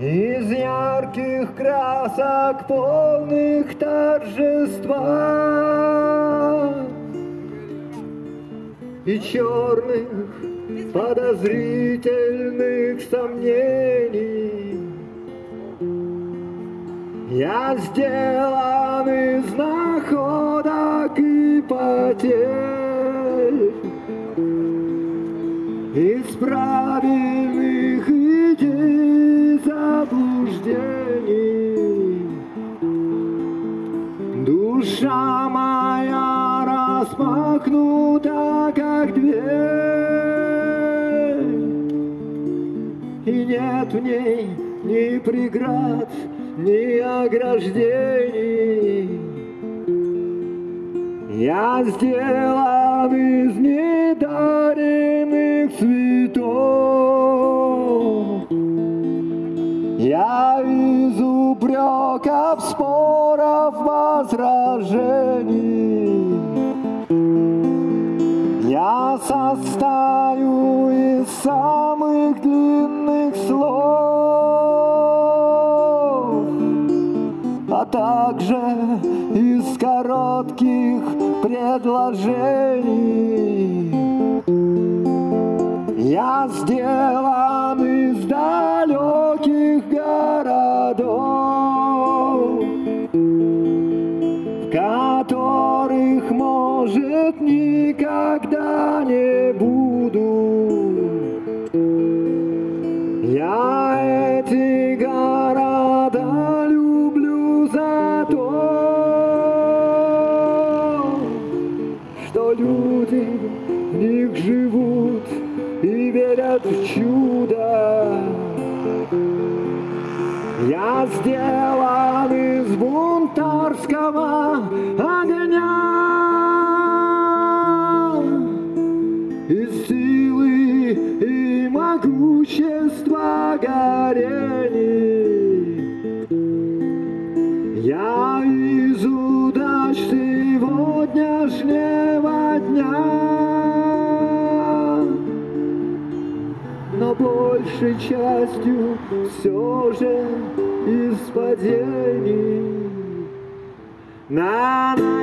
Из ярких красок, полных торжества. И черных подозрительных сомнений. Я сделан из находок и потерь. Из Душа моя распахнута, как дверь и нет в ней ни преград, ни ограждений. Я сделан из недаренных цветов. Упреков, споров, возражений. Я состою из самых длинных слов, а также из коротких предложений. Я сделан из далеких городов, может, никогда не буду. Я эти города люблю за то, что люди в них живут и верят в чудо. Я сделан из бунтарского огня, но большей частью все же из падений. На на на на на